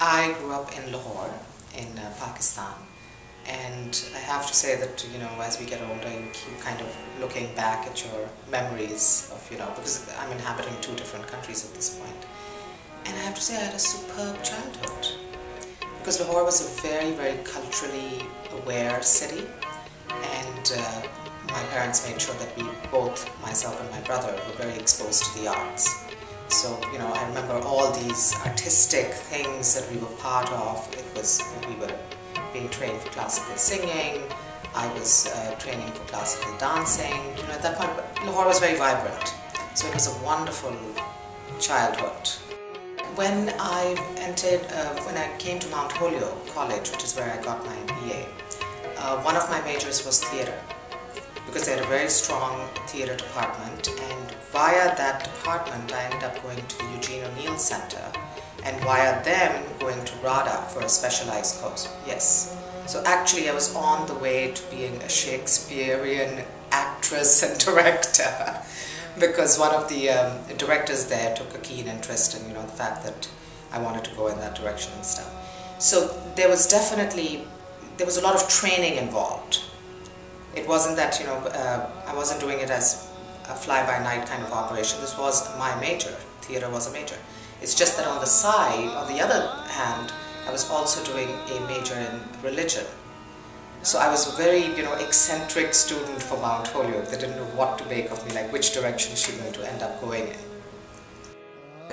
I grew up in Lahore in uh, Pakistan. And I have to say that you know as we get older you keep kind of looking back at your memories of you know because I'm inhabiting two different countries at this point. And I have to say I had a superb childhood. Because Lahore was a very very culturally aware city. And uh, my parents made sure that we both myself and my brother were very exposed to the arts so, you know, I remember all these artistic things that we were part of. It was, we were being trained for classical singing, I was uh, training for classical dancing. You know, at that point, Lahore was very vibrant. So it was a wonderful childhood. When I entered, uh, when I came to Mount Holyoke College, which is where I got my BA, uh, one of my majors was theatre because they had a very strong theatre department and via that department I ended up going to the Eugene O'Neill Center and via them going to RADA for a specialized course. Yes. So actually I was on the way to being a Shakespearean actress and director because one of the um, directors there took a keen interest in you know the fact that I wanted to go in that direction and stuff. So there was definitely there was a lot of training involved it wasn't that, you know, uh, I wasn't doing it as a fly-by-night kind of operation. This was my major. Theatre was a major. It's just that on the side, on the other hand, I was also doing a major in religion. So I was a very, you know, eccentric student for Mount Holyoke. They didn't know what to make of me, like which direction she going to end up going in.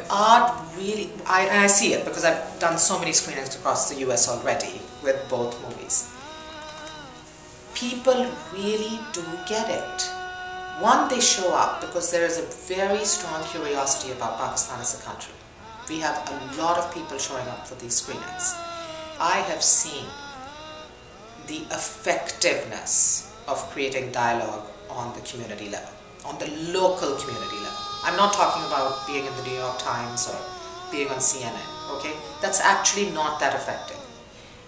Art really, I, and I see it because I've done so many screenings across the US already with both movies people really do get it. One, they show up because there is a very strong curiosity about Pakistan as a country. We have a lot of people showing up for these screenings. I have seen the effectiveness of creating dialogue on the community level, on the local community level. I'm not talking about being in the New York Times or being on CNN, okay? That's actually not that effective.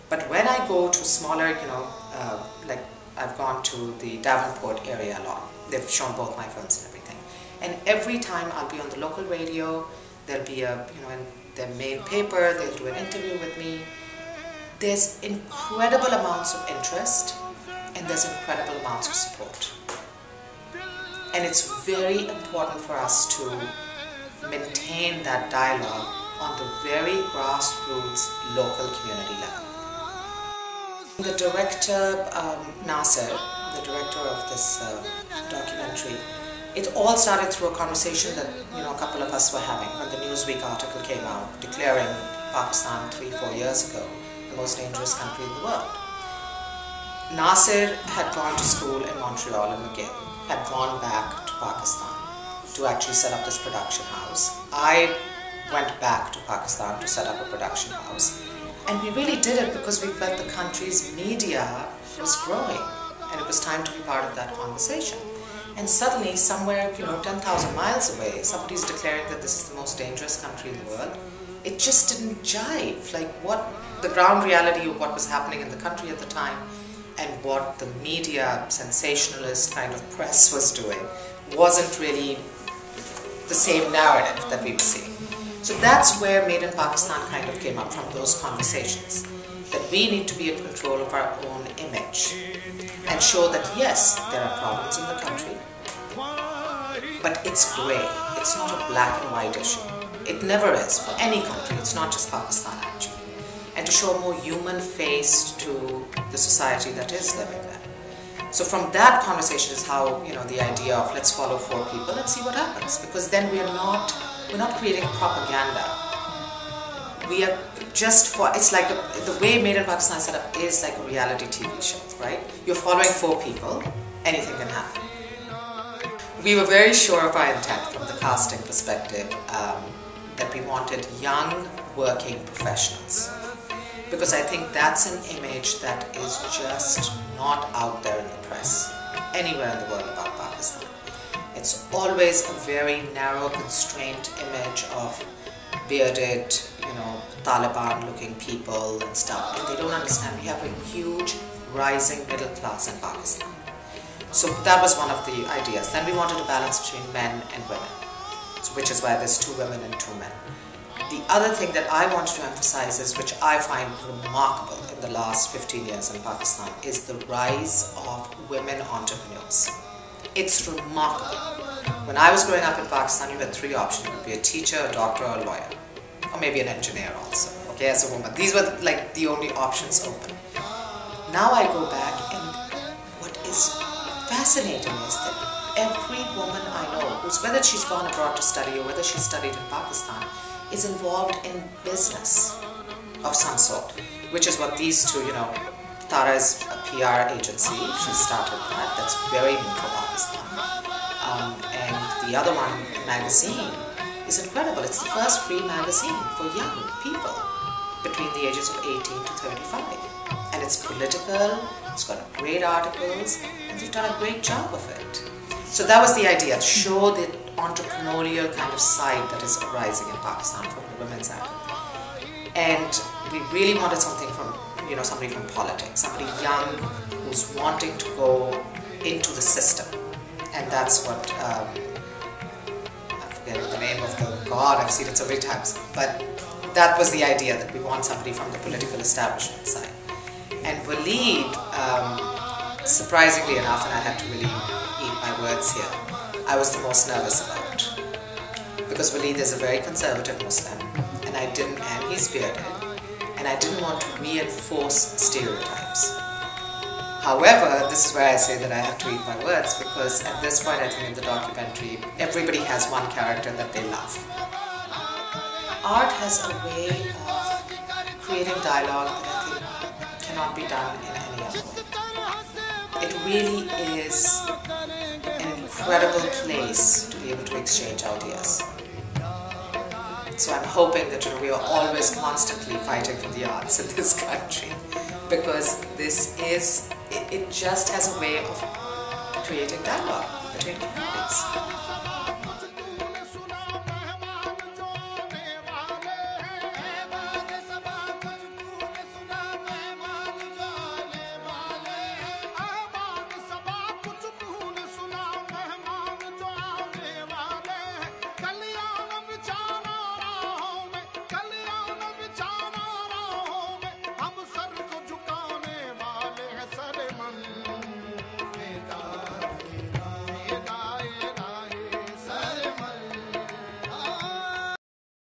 But when I go to smaller, you know, uh, like I've gone to the Davenport area a lot. They've shown both my films and everything. And every time I'll be on the local radio, there'll be a, you know, in their main paper, they'll do an interview with me. There's incredible amounts of interest and there's incredible amounts of support. And it's very important for us to maintain that dialogue on the very grassroots local community level. The director, um, Nasir, the director of this uh, documentary, it all started through a conversation that you know a couple of us were having when the Newsweek article came out declaring Pakistan three, four years ago the most dangerous country in the world. Nasir had gone to school in Montreal and McGill, had gone back to Pakistan to actually set up this production house. I went back to Pakistan to set up a production house and we really did it because we felt the country's media was growing and it was time to be part of that conversation. And suddenly, somewhere, you know, 10,000 miles away, somebody's declaring that this is the most dangerous country in the world. It just didn't jive. Like what the ground reality of what was happening in the country at the time and what the media sensationalist kind of press was doing wasn't really the same narrative that we were seeing. So that's where Made in Pakistan kind of came up from those conversations. That we need to be in control of our own image and show that yes, there are problems in the country, but it's grey. It's not a black and white issue. It never is for any country. It's not just Pakistan actually. And to show a more human face to the society that is living there. So from that conversation is how, you know, the idea of let's follow four people and see what happens. Because then we're not we're not creating propaganda. We are just for, it's like a, the way Made in Pakistan set up is like a reality TV show, right? You're following four people, anything can happen. We were very sure of our intent from the casting perspective um, that we wanted young working professionals because I think that's an image that is just not out there in the press anywhere in the world about Pakistan. It's always a very narrow, constrained image of bearded, you know, Taliban-looking people and stuff. And they don't understand we have a huge rising middle class in Pakistan. So that was one of the ideas. Then we wanted a balance between men and women, which is why there's two women and two men. the other thing that I wanted to emphasize is, which I find remarkable in the last 15 years in Pakistan, is the rise of women entrepreneurs. It's remarkable. When I was growing up in Pakistan, you had three options. You could be a teacher, a doctor, or a lawyer. Or maybe an engineer also, okay, as a woman. These were like the only options open. Now I go back and what is fascinating is that every woman I know, who's whether she's gone abroad to study or whether she studied in Pakistan, is involved in business of some sort, which is what these two, you know, Tara is a PR agency. She started that. That's very new for Pakistan. Um, and the other one, magazine, is incredible. It's the first free magazine for young people between the ages of 18 to 35. And it's political, it's got great articles, and they've done a great job of it. So that was the idea, to show the entrepreneurial kind of side that is arising in Pakistan from the women's angle. And we really wanted something from, you know, somebody from politics, somebody young who's wanting to go into the system. And that's what, um, god, I've seen it so many times. But that was the idea, that we want somebody from the political establishment side. And Waleed, um, surprisingly enough, and I had to really eat my words here, I was the most nervous about. Because Waleed is a very conservative Muslim, and I didn't, and he's bearded, and I didn't want to reinforce stereotypes. However, this is where I say that I have to eat my words because at this point, I think in the documentary, everybody has one character that they love. Art has a way of creating dialogue that I think cannot be done in any other way. It really is an incredible place to be able to exchange ideas. So I'm hoping that you know, we are always constantly fighting for the arts in this country because this is, it, it just has a way of creating dialogue between communities.